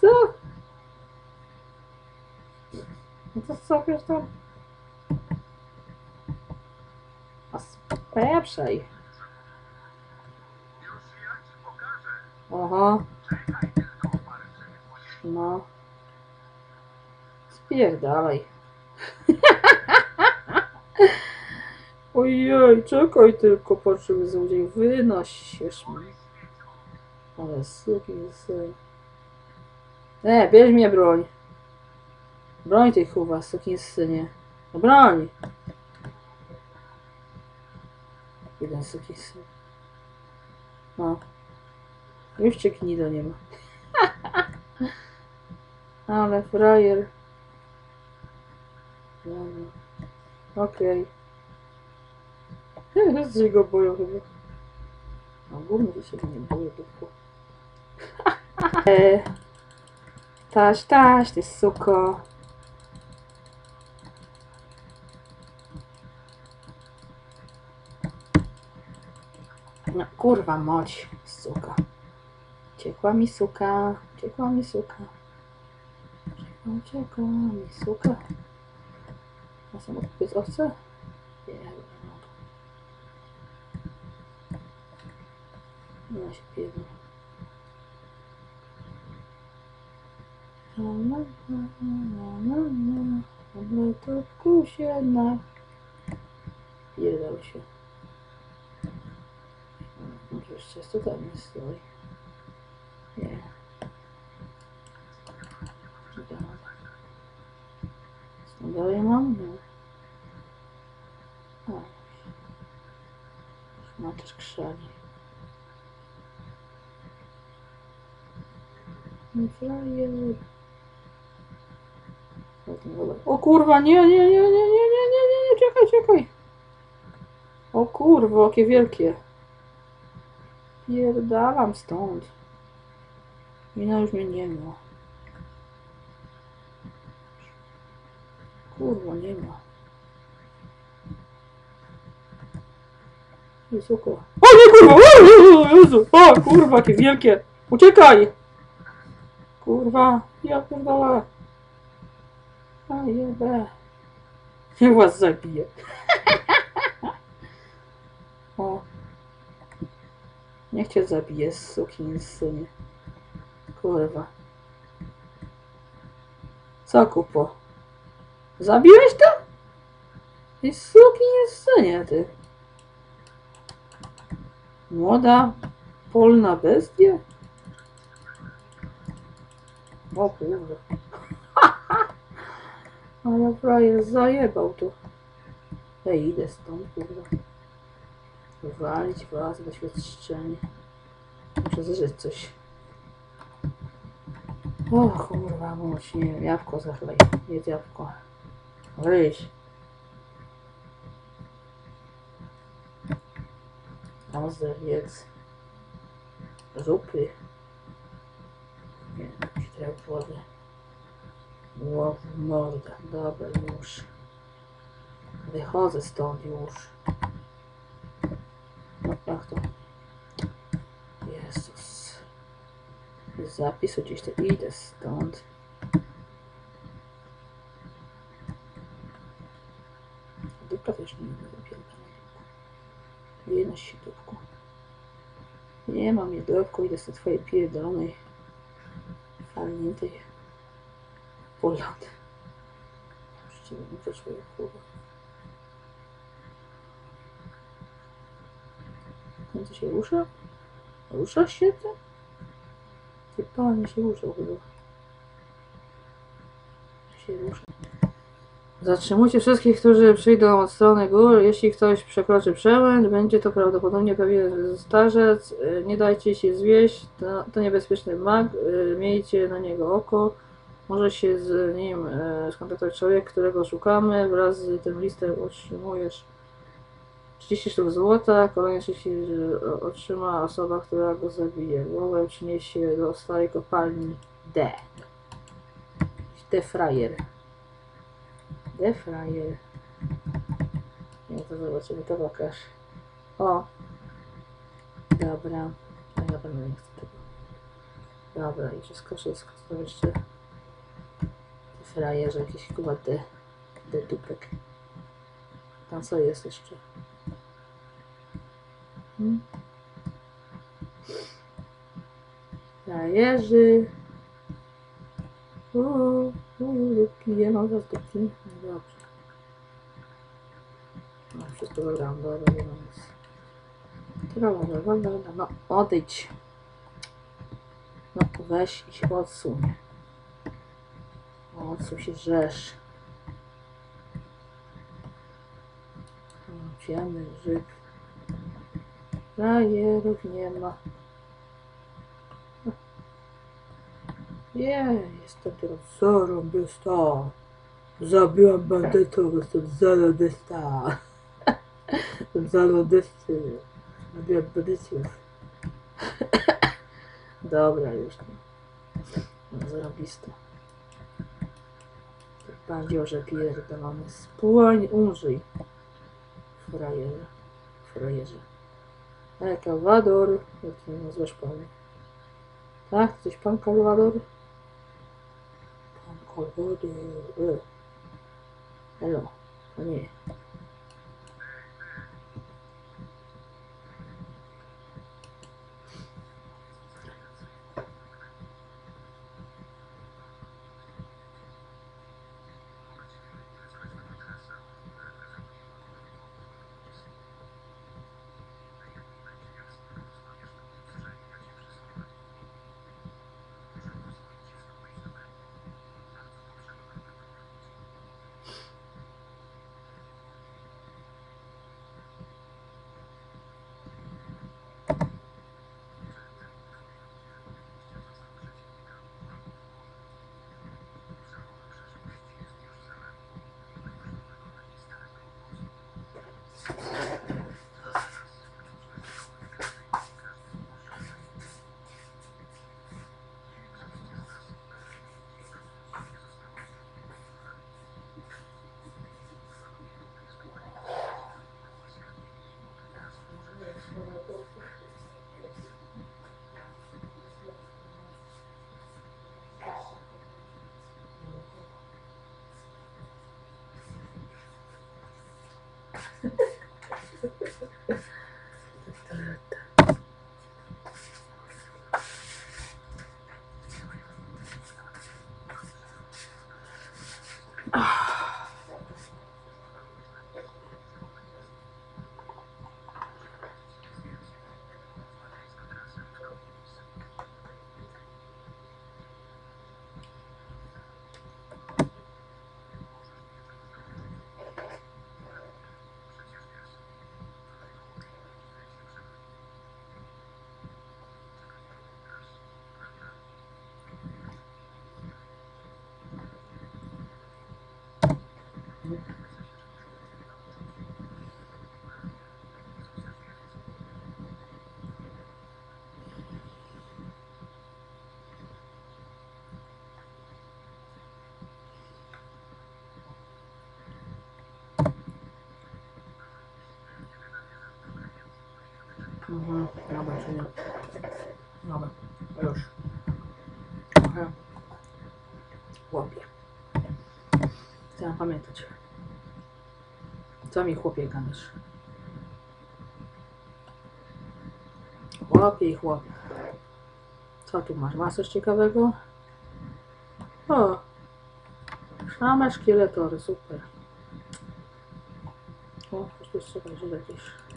Co? No to co wiesz tam? A spieprzaj. Aha. No. Spierdalaj. Ojej, czekaj tylko, poczuł złodziej, wynosisz mnie. Ale suki syn. E, bierz mnie broń. Broń tej chuwa, suki synie. No broń! Jeden suki syn. No. Już cię gnido nie ma. Ale frajer. Dobra. Okej. Okay. Z go boją chyba. No gówno to się nie boję tylko. e, taś, taś, ty suko. No kurwa moć, suka. Ciekła mi suka, ciekła mi suka. Ciekła, ciekła mi suka. A sam kupiec owce? Nie, nie mogę. No się pierdolę. Bluetoothku się na... Pierdol się. Może jeszcze co tam nie stoi? Nie. Co dalej mam? No. A. Ma też krzali. Flyer O kurwa, nie, nie, nie, nie, nie, nie, nie, nie, nie, czekaj, czekaj. O kurwa, jakie wielkie. Pierdalam stąd. Mina już mnie nie ma. Kurwa, nie ma. Wysoko. O nie kurwa! O Jezu! O kurwa, jakie wielkie! Uciekaj! Kurwa, ja pierdolę. A jebe. Niech was zabije. o. Niech cię zabije, sukin synie. Kurwa. Co kupo? Zabiłeś to? I sukin synie, ty. Młoda, polna bestia? O kurwa. Ale frajer zajebał tu. Ja idę stąd, kurwa. Walić was do świadczenia. Muszę zażyć coś. O kurwa, mąż, nie wiem, jabłko zachlej. Jedz jabłko. Wyjść. Ozer, jedz. Zupy. Nie wiem, jakieś trochę wody. Łow w mordę. Dobra, już. Wychodzę stąd już. No jak to? Jezus. Jest zapis, gdzieś to idę stąd. Dupka też nie będę wypierdalać. Jedno się dupku. Nie mam je dupku, idę z tej twojej pierdolonej farniętej polany. Właściwie nie to człowiek kurwa. To się rusza? Rusza się to? Ty panie się ruszał chyba. Się rusza. Zatrzymujcie wszystkich, którzy przyjdą od strony gór. Jeśli ktoś przekroczy przełęcz, będzie to prawdopodobnie pewien starzec. Y, Nie dajcie się zwieść. To, to niebezpieczny mag. y, Miejcie na niego oko. Może się z nim e, skontaktować człowiek, którego szukamy. Wraz z tym listem otrzymujesz 30 sztuk złota. Kolejne 30 że otrzyma osoba, która go zabije. Głowę przyniesie do starej kopalni D. D frajer. D frajer. Nie, to zobaczymy, to pokaż. O! Dobra. A ja pewnie nie chcę tego. Dobra, i wszystko, wszystko. Jeszcze frajerze, jakieś chyba de, de dupek. Tam co jest jeszcze? Hmm? Frajerzy. Uuu, dupki, nie mam was dupki. No dobrze. No, wszystko wygrałam, dobra, nie mam nic. Dobra, dobra, dobra, no odejdź. No weź i się odsuń. Odsuń się, żesz. Ciemny żyk. Frajerów nie ma. Nie, jestem teraz zarobista. Zabiłam bandytów, jestem zarobista. Jestem zarobisty. Zabiłam bandytów. Dobra, już nie. Zarobista. Bandziorze pierdolony. Spłoń, umrzyj. Frajerze. Frajerze. E, Kalwador. Jak ty mnie nazwasz pan? Tak? Jesteś pan Kalwador? Pan Kalwador. E. Hello. A nie. Mhm, dobra, czy nie? Dobra, już. Trochę chłopie. Chcę pamiętać. Co mi chłopie gadasz? Chłopie i chłopie. Co tu masz? Masz coś ciekawego? O! Same szkieletory, super. O, coś tu jest jakieś...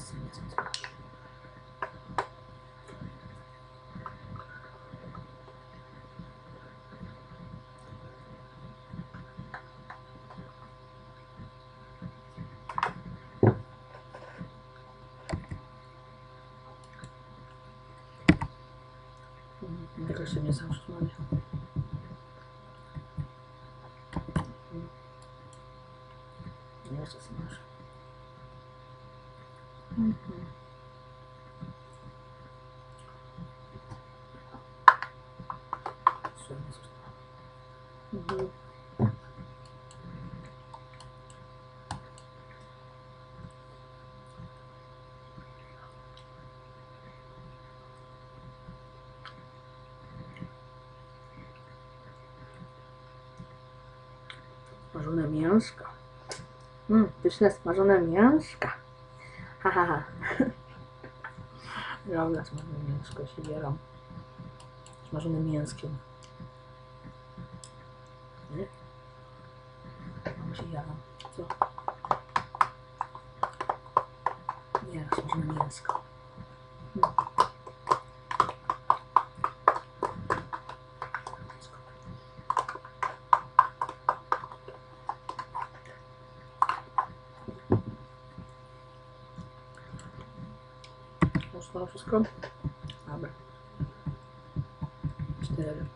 Masy, nie są co. Tylko się nie zatrzymali. Jeszcze co masz? Mhm. Jeszcze nie zostało. Mhm. Smażone mięsko. Mm, pyszne smażone mięska. Ha, ha, ha. Smażone mięsko się bieram. Smażonym mięskiem. Nie? Tam się jaram. Co? Nie, smażone mięsko. Mm. Mięsko. Już to wszystko? Dobra. Cztery. Mhm. Mhm. Lepiej. Tam coś na dole. Mhm. Tył. Dobra, nie wiem.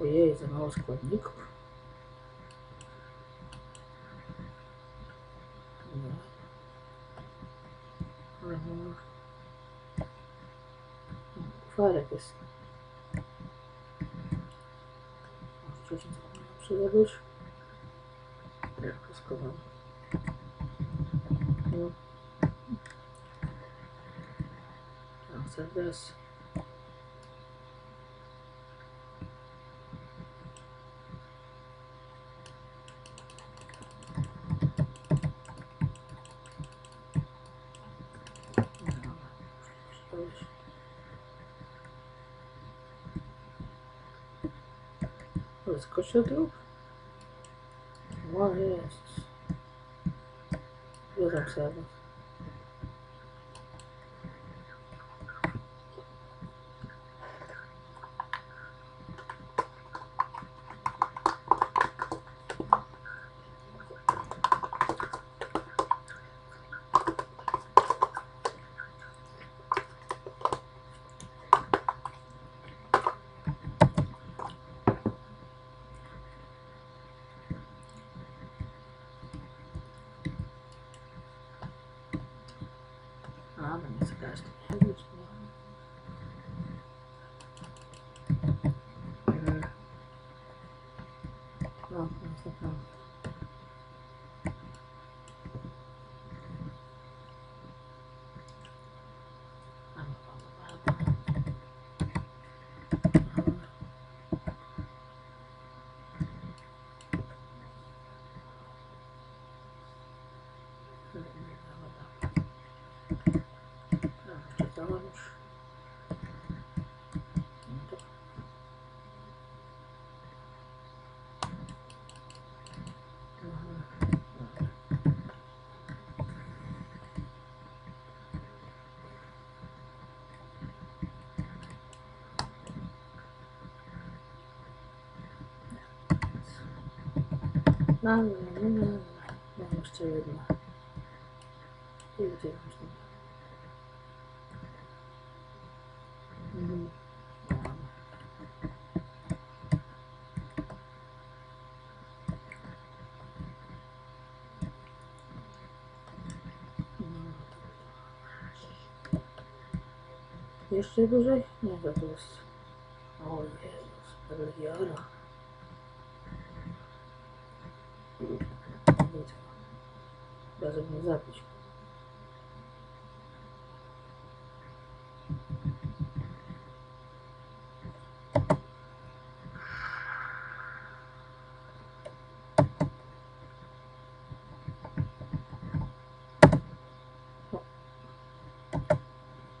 Ojej, za mało składników. Dobra. Mhm. Kufarek jest. Może coś przyjadłeś? Jak to skowam? No. Tam serdes. Dobra. To jest kosiodrób? No jest. Bierzem serwis. A, no nie zagaś. No, no, co tam? Czytałem już. No to. Mhm. No, no, no, no, no. Mam jeszcze jedna. I gdzie można? Mhm. Dobra. No. Jeszcze wyżej? Nie, to jest. O Jezus, Reliara. Bitwa. Chyba, żeby nie zabić.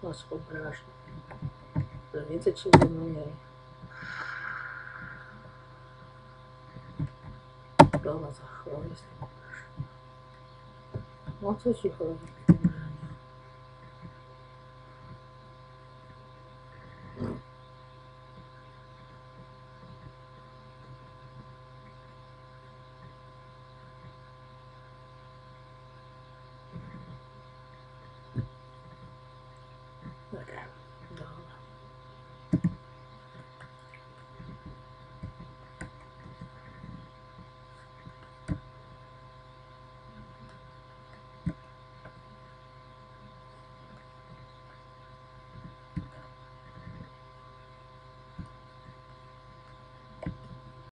Masz obrażeń. To więcej ci 我出去喝。